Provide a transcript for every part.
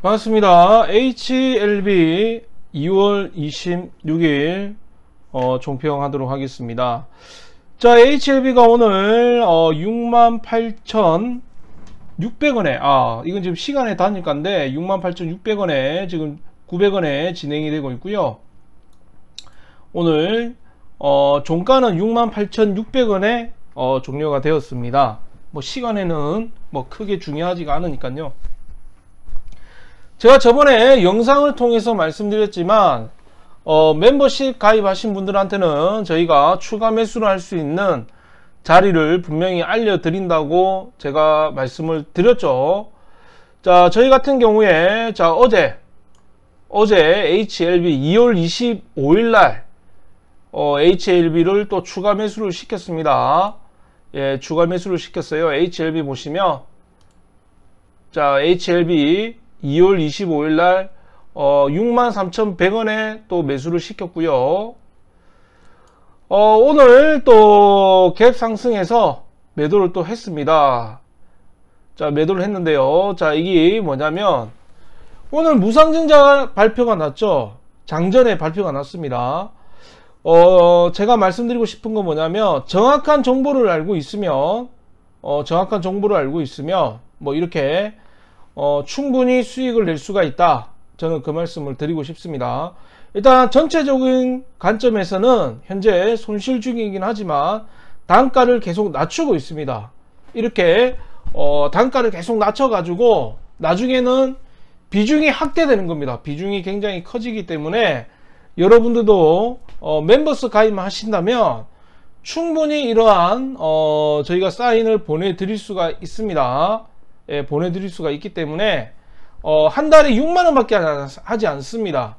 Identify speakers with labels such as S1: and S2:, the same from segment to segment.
S1: 반갑습니다. HLB 2월 26일 어, 종평하도록 하겠습니다. 자, HLB가 오늘 어, 68,600원에 아, 이건 지금 시간의 단일가인데 68,600원에 지금 900원에 진행이 되고 있고요. 오늘 어, 종가는 68,600원에 어, 종료가 되었습니다. 뭐 시간에는 뭐 크게 중요하지가 않으니까요. 제가 저번에 영상을 통해서 말씀드렸지만 어, 멤버십 가입하신 분들한테는 저희가 추가 매수를 할 수 있는 자리를 분명히 알려드린다고 제가 말씀을 드렸죠. 자, 저희 같은 경우에 자 어제 어제 HLB 2월 25일 날 어, HLB를 또 추가 매수를 시켰습니다. 예, 추가 매수를 시켰어요. HLB 보시면 자, HLB 2월 25일 날 어, 63,100원에 또 매수를 시켰고요. 어, 오늘 또 갭 상승해서 매도를 또 했습니다. 자, 매도를 했는데요. 자, 이게 뭐냐면 오늘 무상증자 발표가 났죠. 장전에 발표가 났습니다. 어, 제가 말씀드리고 싶은 건 뭐냐면 정확한 정보를 알고 있으면 어, 정확한 정보를 알고 있으면 뭐 이렇게 어, 충분히 수익을 낼 수가 있다. 저는 그 말씀을 드리고 싶습니다. 일단 전체적인 관점에서는 현재 손실 중이긴 하지만 단가를 계속 낮추고 있습니다. 이렇게 어, 단가를 계속 낮춰 가지고 나중에는 비중이 확대되는 겁니다. 비중이 굉장히 커지기 때문에 여러분들도 어, 멤버스 가입하신다면 충분히 이러한 어, 저희가 사인을 보내드릴 수가 있습니다. 예, 보내드릴 수가 있기 때문에 어, 한 달에 6만원 밖에 하지 않습니다.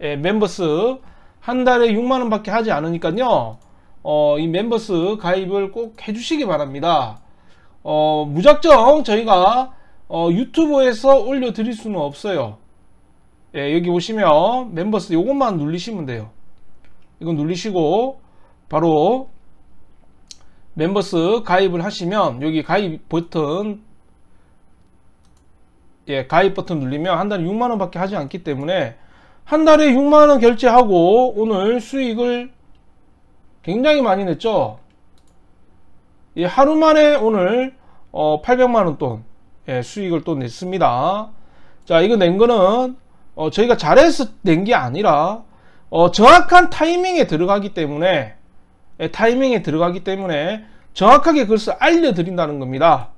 S1: 예, 멤버스 한 달에 6만원 밖에 하지 않으니까요. 어, 이 멤버스 가입을 꼭 해주시기 바랍니다. 어, 무작정 저희가 어, 유튜브에서 올려드릴 수는 없어요. 예, 여기 보시면 멤버스 요것만 누르시면 돼요. 이거 누르시고 바로 멤버스 가입을 하시면 여기 가입 버튼 예, 가입 버튼 누르면 한 달에 6만원 밖에 하지 않기 때문에 한 달에 6만원 결제하고 오늘 수익을 굉장히 많이 냈죠? 예, 하루 만에 오늘 어, 800만원 돈 예, 수익을 또 냈습니다. 자 이거 낸 거는 어, 저희가 잘해서 낸 게 아니라 어, 정확한 타이밍에 들어가기 때문에 예, 타이밍에 들어가기 때문에 정확하게 그것을 알려드린다는 겁니다.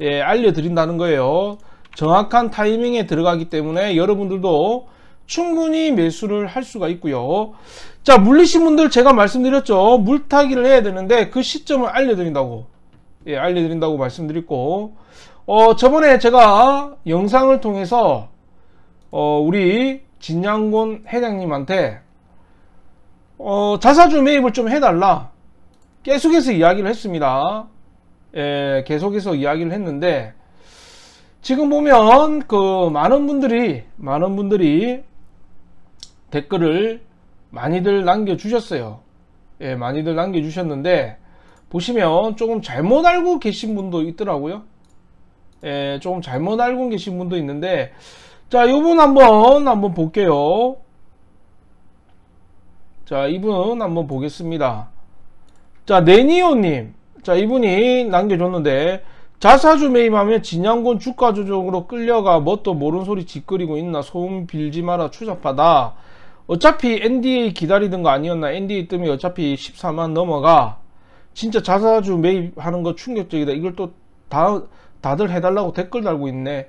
S1: 예, 알려드린다는 거예요 정확한 타이밍에 들어가기 때문에 여러분들도 충분히 매수를 할 수가 있고요. 자 물리신 분들 제가 말씀드렸죠. 물타기를 해야 되는데 그 시점을 알려드린다고. 예 알려드린다고 말씀드렸고. 어 저번에 제가 영상을 통해서 어 우리 진양곤 회장님한테 어 자사주 매입을 좀 해달라. 계속해서 이야기를 했습니다. 예 계속해서 이야기를 했는데 지금 보면 그 많은 분들이 많은 분들이 댓글을 많이들 남겨주셨어요. 예, 많이들 남겨주셨는데 보시면 조금 잘못 알고 계신 분도 있더라고요. 예, 조금 잘못 알고 계신 분도 있는데 자, 이분 한번 한번 볼게요. 자, 이분 한번 보겠습니다. 자, 네니오님. 자, 이분이 남겨줬는데 자사주 매입하면 진양곤 주가 조정으로 끌려가 뭣도 모르는 소리 짓거리고 있나 소음 빌지 마라 추잡하다. 어차피 NDA 기다리던 거 아니었나 NDA 뜨면 어차피 14만 넘어가. 진짜 자사주 매입하는 거 충격적이다. 이걸 또 다, 다들 해달라고 댓글 달고 있네.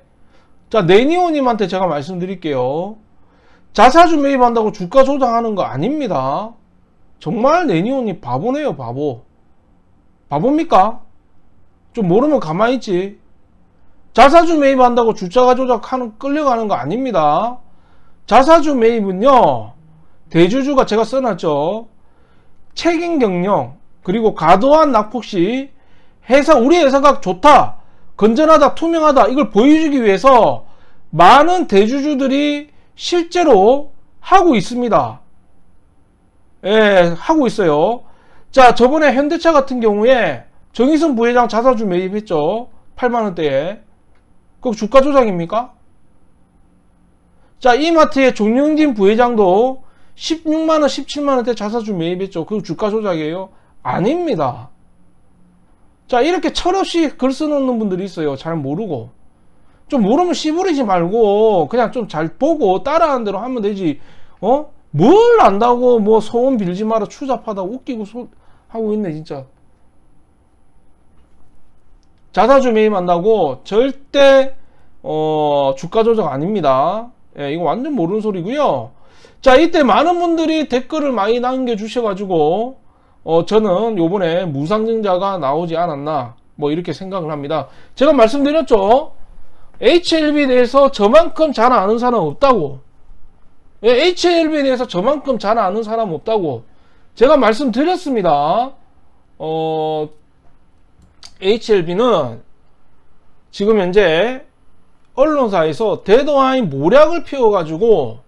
S1: 자 네니오님한테 제가 말씀드릴게요. 자사주 매입한다고 주가 조정하는 거 아닙니다. 정말 네니오님 바보네요 바보. 바보입니까? 좀 모르면 가만히 있지. 자사주 매입한다고 주차가 조작하는 끌려가는 거 아닙니다. 자사주 매입은요. 대주주가 제가 써놨죠. 책임 경영 그리고 과도한 낙폭 시 회사 우리 회사가 좋다 건전하다 투명하다 이걸 보여주기 위해서 많은 대주주들이 실제로 하고 있습니다. 예, 하고 있어요. 자, 저번에 현대차 같은 경우에 정의선 부회장 자사주 매입했죠. 8만원대에. 그 주가 조작입니까? 자, 이마트의 종영진 부회장도 16만원, 17만원대 자사주 매입했죠. 그 주가 조작이에요? 아닙니다. 자, 이렇게 철없이 글 써놓는 분들이 있어요. 잘 모르고. 좀 모르면 씨부리지 말고, 그냥 좀 잘 보고 따라하는 대로 하면 되지. 어? 뭘 안다고 뭐 소원 빌지 마라 추잡하다 웃기고 소, 하고 있네, 진짜. 자사주 매입한다고 절대, 어, 주가 조작 아닙니다. 예, 이거 완전 모르는 소리고요. 자, 이때 많은 분들이 댓글을 많이 남겨주셔가지고, 어, 저는 요번에 무상증자가 나오지 않았나, 뭐 이렇게 생각을 합니다. 제가 말씀드렸죠? HLB에 대해서 저만큼 잘 아는 사람 없다고. 예, HLB에 대해서 저만큼 잘 아는 사람 없다고. 제가 말씀드렸습니다. 어, HLB는 지금 현재 언론사에서 대도하인 모략을 피워가지고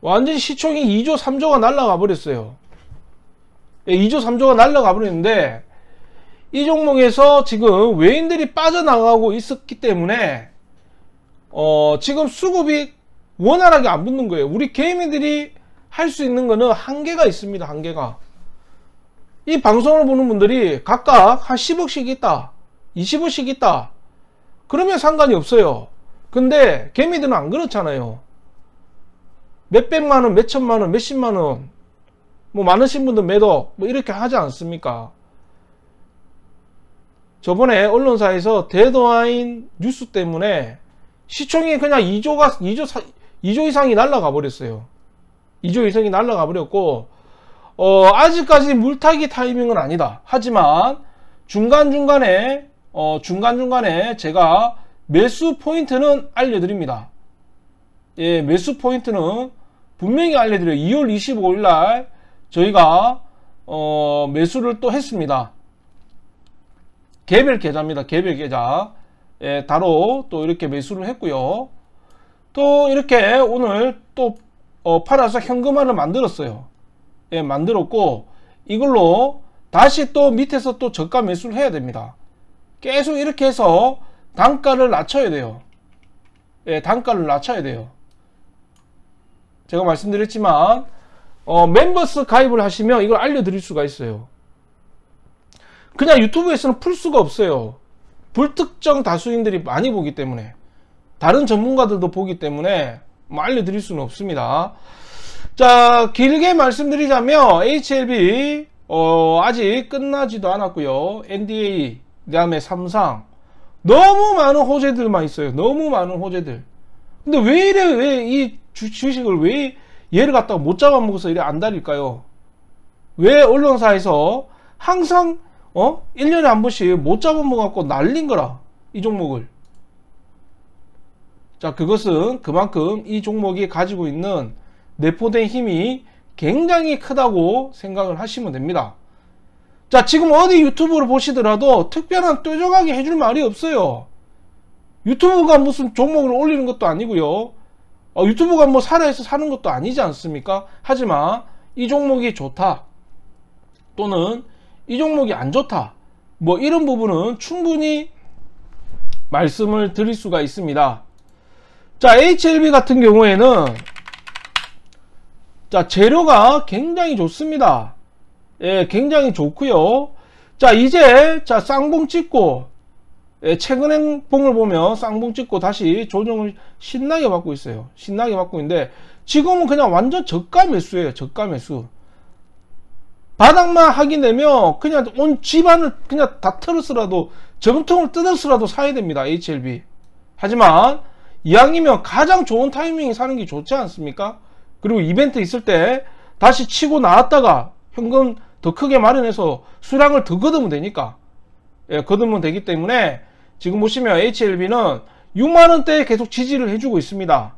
S1: 완전 시총이 2조 3조가 날라가 버렸어요. 2조 예, 3조가 날라가 버렸는데 이 종목에서 지금 외인들이 빠져나가고 있었기 때문에 어 지금 수급이 원활하게 안 붙는 거예요. 우리 개미들이 할 수 있는 거는 한계가 있습니다. 한계가. 이 방송을 보는 분들이 각각 한 10억씩 있다. 20억씩 있다. 그러면 상관이 없어요. 근데 개미들은 안 그렇잖아요. 몇백만원, 몇천만원, 몇십만원, 뭐 많으신 분들 매도, 뭐 이렇게 하지 않습니까? 저번에 언론사에서 데드와인 뉴스 때문에 시총이 그냥 2조가, 2조, 2조 이상이 날라가 버렸어요. 2조 이상이 날라가 버렸고, 어, 아직까지 물타기 타이밍은 아니다. 하지만, 중간중간에, 어, 중간중간에 제가 매수 포인트는 알려드립니다. 예, 매수 포인트는 분명히 알려드려요. 2월 25일 날 저희가 어, 매수를 또 했습니다. 개별 계좌입니다. 개별 계좌. 예, 다로 또 이렇게 매수를 했고요. 또 이렇게 오늘 또 어, 팔아서 현금화를 만들었어요. 예, 만들었고 이걸로 다시 또 밑에서 또 저가 매수를 해야 됩니다. 계속 이렇게 해서 단가를 낮춰야 돼요. 예, 단가를 낮춰야 돼요. 제가 말씀드렸지만 어, 멤버스 가입을 하시면 이걸 알려드릴 수가 있어요. 그냥 유튜브에서는 풀 수가 없어요. 불특정 다수인들이 많이 보기 때문에 다른 전문가들도 보기 때문에 뭐 알려드릴 수는 없습니다. 자 길게 말씀드리자면 HLB 어, 아직 끝나지도 않았고요. NDA 그 다음에 삼상 너무 많은 호재들만 있어요. 너무 많은 호재들. 근데 왜 이래, 왜 이 주식을 왜 얘를 갖다가 못 잡아먹어서 이래 안 달릴까요? 왜 언론사에서 항상, 어? 1년에 한 번씩 못 잡아먹어갖고 날린 거라. 이 종목을. 자, 그것은 그만큼 이 종목이 가지고 있는 내포된 힘이 굉장히 크다고 생각을 하시면 됩니다. 자, 지금 어디 유튜브를 보시더라도 특별한 뾰족하게 해줄 말이 없어요. 유튜브가 무슨 종목을 올리는 것도 아니고요. 어, 유튜브가 뭐 살아서 사는 것도 아니지 않습니까? 하지만 이 종목이 좋다. 또는 이 종목이 안 좋다. 뭐 이런 부분은 충분히 말씀을 드릴 수가 있습니다. 자, HLB 같은 경우에는 자, 재료가 굉장히 좋습니다. 예, 굉장히 좋고요. 자, 이제 자 쌍봉 찍고 예, 최근행 봉을 보면 쌍봉 찍고 다시 조정을 신나게 받고 있어요. 신나게 받고 있는데 지금은 그냥 완전 저가 매수예요. 저가 매수. 바닥만 확인되면 그냥 온 집안을 그냥 다 털었으라도 정통을 뜯었으라도 사야 됩니다. HLB. 하지만 이왕이면 가장 좋은 타이밍에 사는 게 좋지 않습니까? 그리고 이벤트 있을 때 다시 치고 나왔다가 현금 더 크게 마련해서 수량을 더 거두면 되니까. 예, 거두면 되기 때문에 지금 보시면 HLB는 6만원대에 계속 지지를 해주고 있습니다.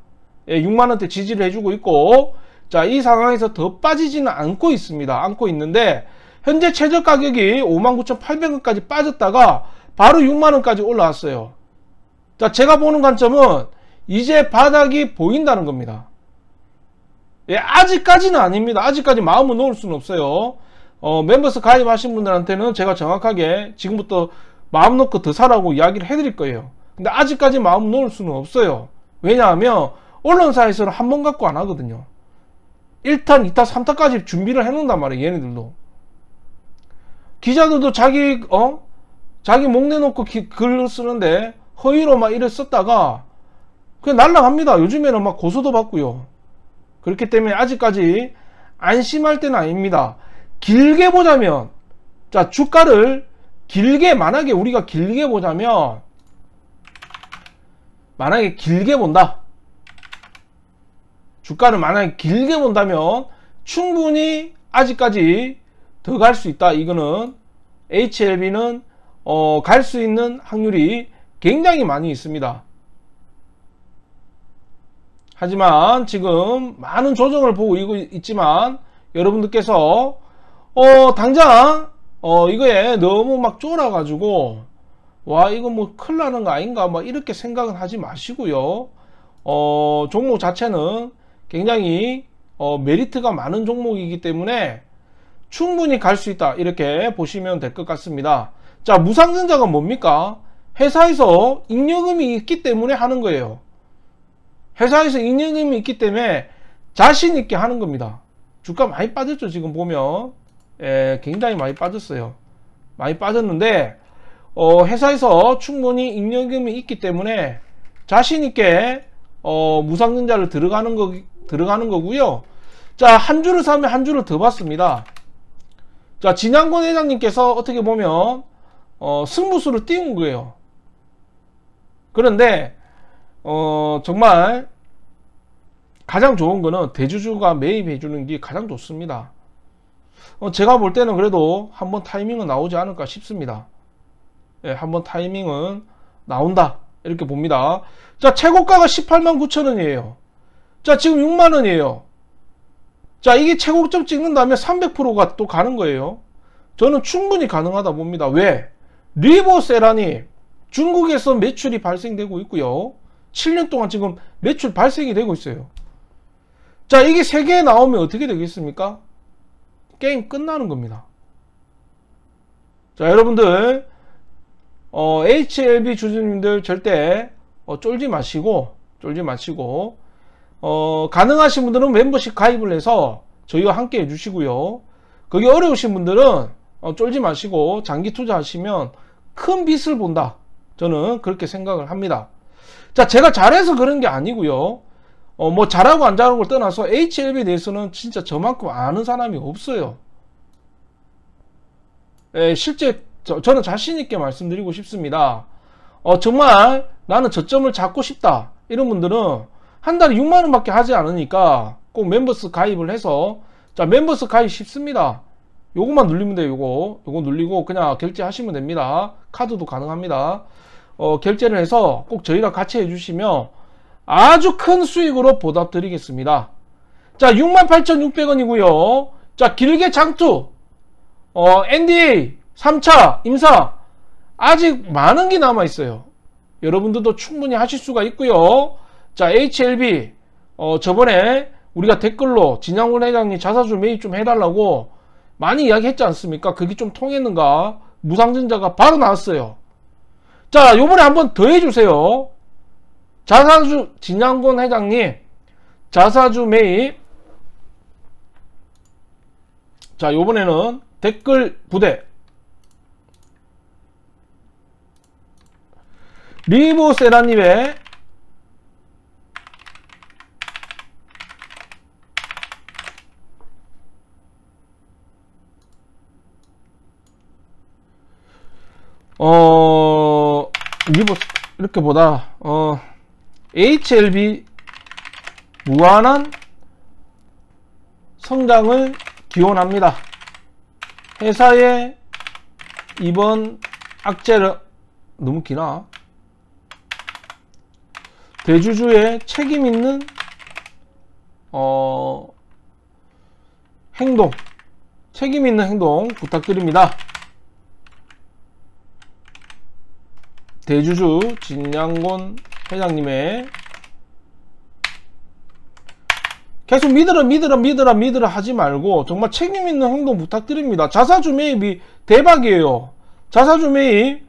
S1: 예, 6만원대 지지를 해주고 있고 자 이 상황에서 더 빠지지는 않고 있습니다. 않고 있는데 현재 최저 가격이 59,800원까지 빠졌다가 바로 6만원까지 올라왔어요. 자 제가 보는 관점은 이제 바닥이 보인다는 겁니다 예, 아직까지는 아닙니다 아직까지 마음을 놓을 수는 없어요 어, 멤버스 가입하신 분들한테는 제가 정확하게 지금부터 마음 놓고 더 사라고 이야기를 해드릴 거예요. 근데 아직까지 마음 놓을 수는 없어요. 왜냐하면 언론사에서는 한 번 갖고 안 하거든요. 1탄, 2탄, 3탄까지 준비를 해놓는단 말이에요. 얘네들도. 기자들도 자기 어 자기 목 내놓고 기, 글을 쓰는데 허위로 막 이래 썼다가 그냥 날라갑니다. 요즘에는 막 고소도 받고요. 그렇기 때문에 아직까지 안심할 때는 아닙니다. 길게 보자면 자 주가를 길게 만약에 우리가 길게 보자면 만약에 길게 본다. 주가를 만약에 길게 본다면 충분히 아직까지 더 갈 수 있다. 이거는 HLB는 어, 갈 수 있는 확률이 굉장히 많이 있습니다. 하지만 지금 많은 조정을 보고 있지만 여러분들께서 어, 당장 어, 이거에 너무 막 쫄아 가지고 와 이거 뭐 큰일 나는 거 아닌가 막 이렇게 생각은 하지 마시고요. 어, 종목 자체는 굉장히 어, 메리트가 많은 종목이기 때문에 충분히 갈 수 있다. 이렇게 보시면 될 것 같습니다. 자 무상증자가 뭡니까? 회사에서 잉여금이 있기 때문에 하는 거예요 회사에서 잉여금이 있기 때문에 자신 있게 하는 겁니다 주가 많이 빠졌죠 지금 보면 예, 굉장히 많이 빠졌어요 많이 빠졌는데 어, 회사에서 충분히 잉여금이 있기 때문에 자신 있게 어, 무상증자를 들어가는 거 들어가는 거고요. 자, 한 주를 사면 한 주를 더 받습니다. 자, 진양권 회장님께서 어떻게 보면 어, 승부수를 띄운 거예요. 그런데 어, 정말 가장 좋은 거는 대주주가 매입해 주는 게 가장 좋습니다. 어, 제가 볼 때는 그래도 한번 타이밍은 나오지 않을까 싶습니다. 예, 한번 타이밍은 나온다. 이렇게 봅니다. 자, 최고가가 18만 9천 원이에요. 자, 지금 6만원이에요. 자, 이게 최고점 찍는다면 300%가 또 가는 거예요. 저는 충분히 가능하다 봅니다. 왜? 리보세란이 중국에서 매출이 발생되고 있고요. 7년 동안 지금 매출 발생이 되고 있어요. 자, 이게 세계에 나오면 어떻게 되겠습니까? 게임 끝나는 겁니다. 자, 여러분들, 어, HLB 주주님들 절대 어, 쫄지 마시고, 쫄지 마시고, 어, 가능하신 분들은 멤버십 가입을 해서 저희와 함께 해주시고요. 그게 어려우신 분들은 어, 쫄지 마시고 장기 투자하시면 큰 빚을 본다. 저는 그렇게 생각을 합니다. 자, 제가 잘해서 그런 게 아니고요. 어, 뭐 잘하고 안 잘하고 떠나서 HLB에 대해서는 진짜 저만큼 아는 사람이 없어요. 예, 실제 저, 는 자신 있게 말씀드리고 싶습니다. 어, 정말 나는 저점을 잡고 싶다. 이런 분들은 한 달에 6만원 밖에 하지 않으니까 꼭 멤버스 가입을 해서 자 멤버스 가입 쉽습니다 요것만 누르면 돼요 요거 요거 눌리고 그냥 결제하시면 됩니다 카드도 가능합니다 어, 결제를 해서 꼭 저희랑 같이 해주시면 아주 큰 수익으로 보답 드리겠습니다 자 68,600원이고요 자 길게 장투 어, NDA 3차 임사 아직 많은 게 남아 있어요 여러분들도 충분히 하실 수가 있고요 자, HLB, 어, 저번에 우리가 댓글로 진양훈 회장님 자사주 매입 좀 해달라고 많이 이야기 했지 않습니까? 그게 좀 통했는가? 무상증자가 바로 나왔어요. 자, 요번에 한번 더 해주세요. 자사주, 진양곤 회장님, 자사주 매입. 자, 요번에는 댓글 부대. 리보세라님의 어, 리보, 이렇게 보다, 어, HLB 무한한 성장을 기원합니다. 회사의 이번 악재를, 너무 기나? 대주주의 책임 있는, 어, 행동, 책임 있는 행동 부탁드립니다. 대주주 진양곤 회장님의 계속 믿으라 믿으라 믿으라 믿으라 하지 말고 정말 책임 있는 행동 부탁드립니다. 자사주 매입이 대박이에요. 자사주 매입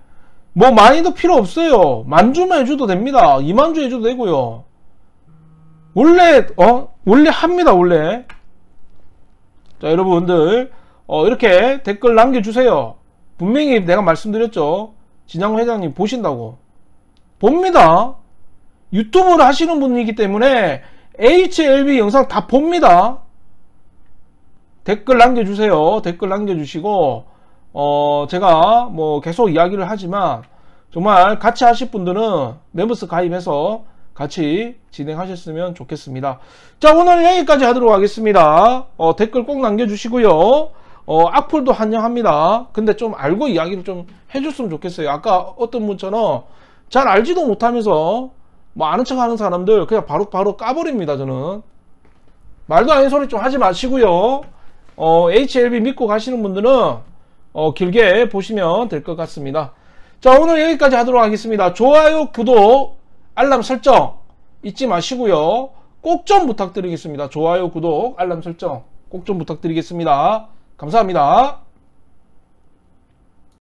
S1: 뭐 많이도 필요 없어요. 만주만 해줘도 됩니다. 2만주 해줘도 되고요. 원래 어 원래 합니다 원래 자 여러분들 어 이렇게 댓글 남겨주세요 분명히 내가 말씀드렸죠 진양 회장님 보신다고 봅니다 유튜브를 하시는 분이기 때문에 HLB 영상 다 봅니다 댓글 남겨주세요 댓글 남겨주시고 어 제가 뭐 계속 이야기를 하지만 정말 같이 하실 분들은 멤버스 가입해서 같이 진행하셨으면 좋겠습니다. 자 오늘 여기까지 하도록 하겠습니다. 어, 댓글 꼭 남겨주시고요. 어, 악플도 환영합니다. 근데 좀 알고 이야기를 좀 해줬으면 좋겠어요. 아까 어떤 분처럼 잘 알지도 못하면서 뭐 아는 척 하는 사람들 그냥 바로 바로 까버립니다. 저는 말도 아닌 소리 좀 하지 마시고요. 어, HLB 믿고 가시는 분들은 어, 길게 보시면 될 것 같습니다. 자 오늘 여기까지 하도록 하겠습니다. 좋아요, 구독, 알람 설정 잊지 마시고요. 꼭 좀 부탁드리겠습니다. 좋아요, 구독, 알람 설정 꼭 좀 부탁드리겠습니다. 감사합니다.